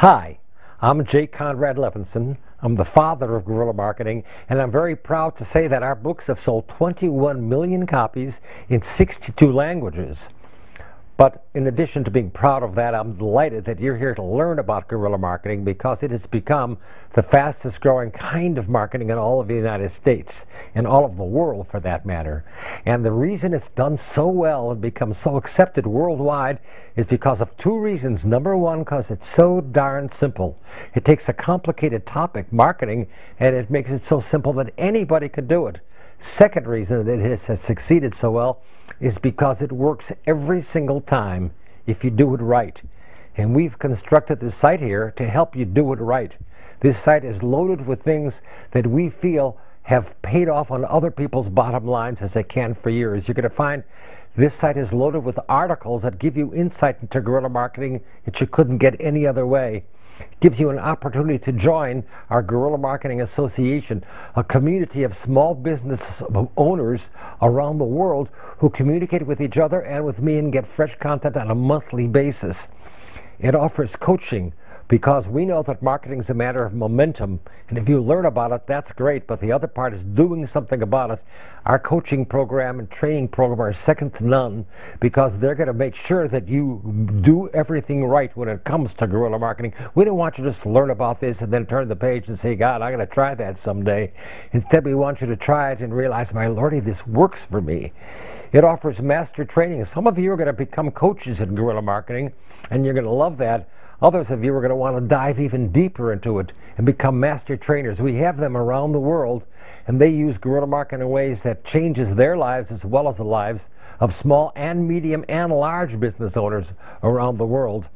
Hi, I'm J. Conrad Levinson. I'm the father of guerrilla marketing, and I'm very proud to say that our books have sold 21 million copies in 62 languages. But in addition to being proud of that, I'm delighted that you're here to learn about guerrilla marketing because it has become the fastest growing kind of marketing in all of the United States and all of the world for that matter. And the reason it's done so well and become so accepted worldwide is because of two reasons. Number one, because it's so darn simple. It takes a complicated topic, marketing, and it makes it so simple that anybody could do it. Second reason that it has, has succeeded so well is because it works every single time if you do it right. And we've constructed this site here to help you do it right. This site is loaded with things that we feel have paid off on other people's bottom lines as they can for years. You're going to find this site is loaded with articles that give you insight into guerrilla marketing that you couldn't get any other way gives you an opportunity to join our Guerrilla Marketing Association, a community of small business owners around the world who communicate with each other and with me and get fresh content on a monthly basis. It offers coaching, because we know that marketing is a matter of momentum. And if you learn about it, that's great. But the other part is doing something about it. Our coaching program and training program are second to none because they're going to make sure that you do everything right when it comes to guerrilla marketing. We don't want you just to learn about this and then turn the page and say, God, I'm going to try that someday. Instead, we want you to try it and realize, my lordy, this works for me. It offers master training. Some of you are going to become coaches in guerrilla marketing, and you're going to love that. Others of you are going to want to dive even deeper into it and become master trainers. We have them around the world, and they use guerrilla marketing in ways that changes their lives as well as the lives of small and medium and large business owners around the world.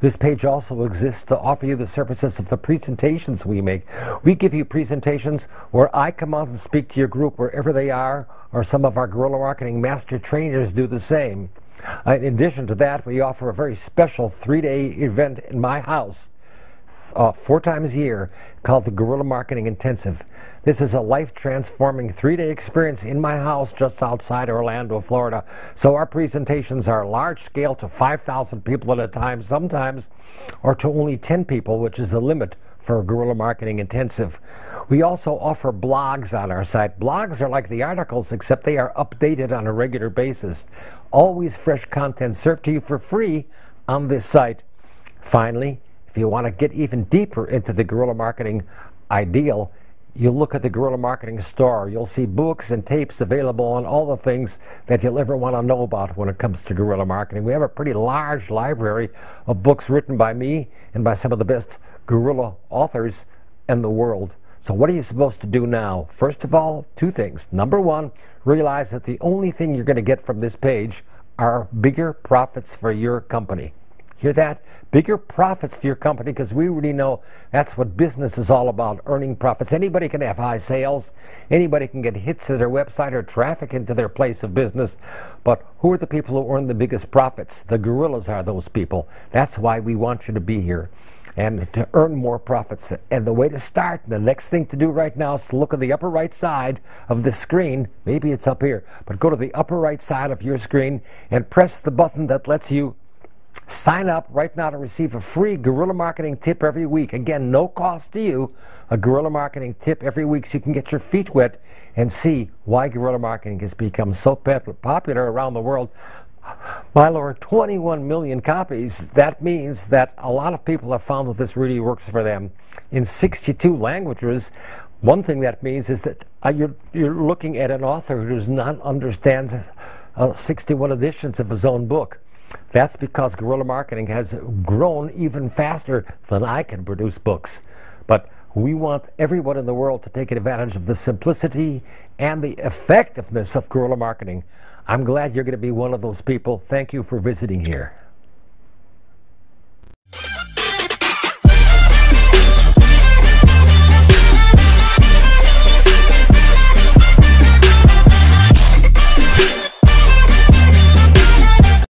This page also exists to offer you the services of the presentations we make. We give you presentations where I come out and speak to your group wherever they are, or some of our guerrilla marketing master trainers do the same. Uh, in addition to that, we offer a very special three-day event in my house uh, four times a year called the Guerrilla Marketing Intensive. This is a life-transforming three-day experience in my house just outside Orlando, Florida. So our presentations are large-scale to 5,000 people at a time sometimes, or to only 10 people, which is the limit for Guerrilla Marketing Intensive. We also offer blogs on our site. Blogs are like the articles, except they are updated on a regular basis. Always fresh content served to you for free on this site. Finally, if you want to get even deeper into the guerrilla marketing ideal, you look at the Guerrilla Marketing Store. You'll see books and tapes available on all the things that you'll ever want to know about when it comes to guerrilla marketing. We have a pretty large library of books written by me and by some of the best guerrilla authors in the world. So what are you supposed to do now? First of all, two things. Number one, realize that the only thing you're going to get from this page are bigger profits for your company. Hear that? Bigger profits for your company because we really know that's what business is all about earning profits. Anybody can have high sales, anybody can get hits to their website or traffic into their place of business. But who are the people who earn the biggest profits? The guerrillas are those people. That's why we want you to be here and to earn more profits. And the way to start, the next thing to do right now is to look at the upper right side of the screen. Maybe it's up here, but go to the upper right side of your screen and press the button that lets you Sign up right now to receive a free guerrilla marketing tip every week. Again, no cost to you. A guerrilla marketing tip every week so you can get your feet wet and see why guerrilla marketing has become so popular around the world. My lord, 21 million copies. That means that a lot of people have found that this really works for them in 62 languages. One thing that means is that uh, you're, you're looking at an author who does not understand uh, 61 editions of his own book. That's because guerrilla marketing has grown even faster than I can produce books. But we want everyone in the world to take advantage of the simplicity and the effectiveness of guerrilla marketing. I'm glad you're going to be one of those people. Thank you for visiting here.